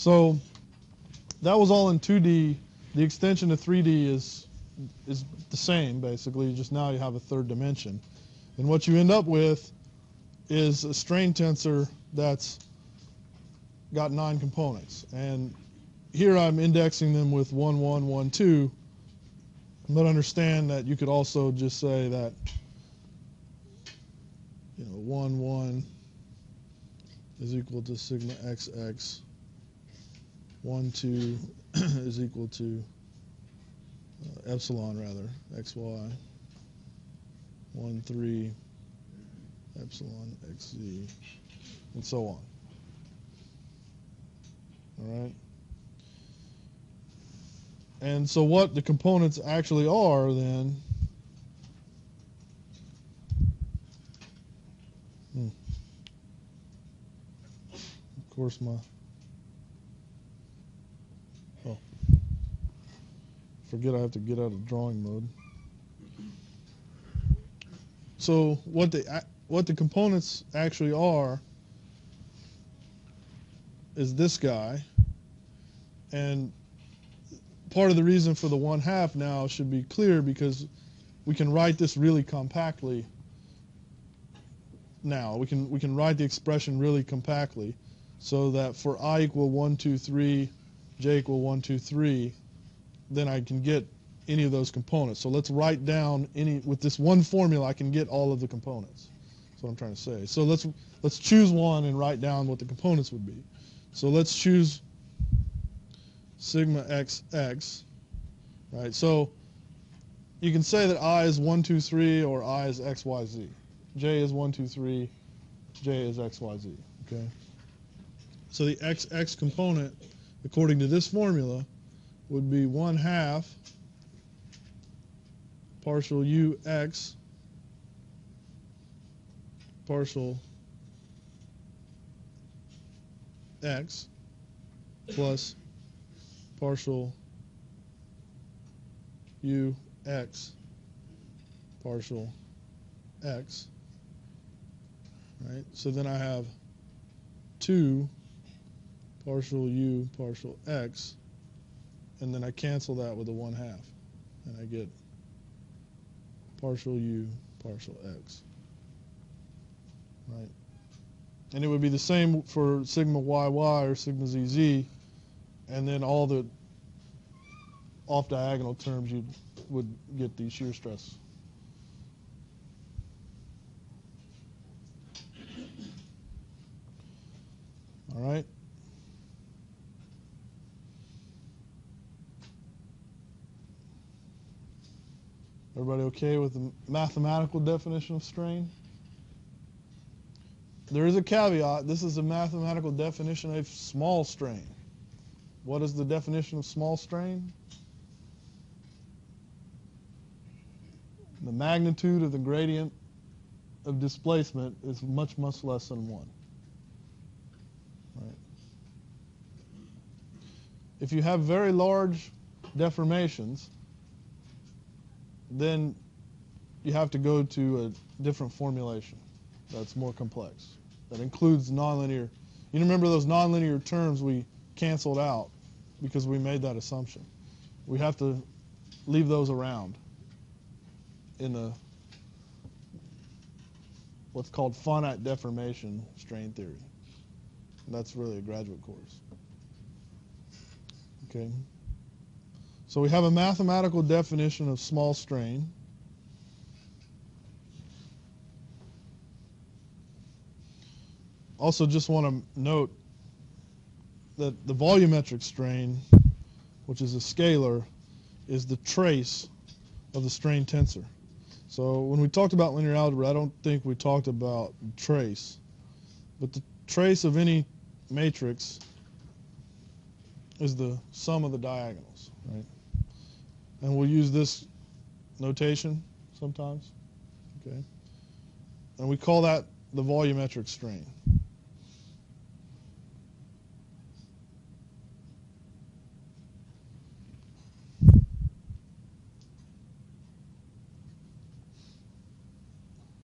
So that was all in 2D. The extension to 3D is is the same basically. Just now you have a third dimension, and what you end up with is a strain tensor that's got nine components. And here I'm indexing them with 1, 1, 1, 2, but understand that you could also just say that you know 1, 1 is equal to sigma xx, 1, 2 is equal to uh, epsilon rather, xy, 1, 3 epsilon xz, and so on. All right? And so what the components actually are then hmm. of course my forget I have to get out of drawing mode so what the what the components actually are is this guy and part of the reason for the one half now should be clear because we can write this really compactly now. We can, we can write the expression really compactly so that for i equal 1, 2, 3, j equal 1, 2, 3, then I can get any of those components. So let's write down any, with this one formula, I can get all of the components. That's what I'm trying to say. So let's, let's choose one and write down what the components would be. So let's choose sigma x x, right? So you can say that i is 1, 2, 3, or i is x, y, z. j is 1, 2, 3, j is x, y, z, okay? So the x, x component, according to this formula, would be 1 half partial u x partial x plus partial u x partial x. Right? So then I have 2 partial u partial x, and then I cancel that with a 1 half, and I get partial u partial x. Right? And it would be the same for sigma yy or sigma zz, and then all the off diagonal terms you would get the shear stress. All right. Everybody okay with the mathematical definition of strain? There is a caveat. This is a mathematical definition of small strain. What is the definition of small strain? The magnitude of the gradient of displacement is much, much less than 1. Right. If you have very large deformations, then you have to go to a different formulation that's more complex, that includes nonlinear. You remember those nonlinear terms we canceled out because we made that assumption. We have to leave those around in the what's called finite deformation strain theory. That's really a graduate course. Okay. So we have a mathematical definition of small strain. Also just want to note that the volumetric strain, which is a scalar, is the trace of the strain tensor. So when we talked about linear algebra, I don't think we talked about trace. But the trace of any matrix is the sum of the diagonals, right? And we'll use this notation sometimes, okay? And we call that the volumetric strain.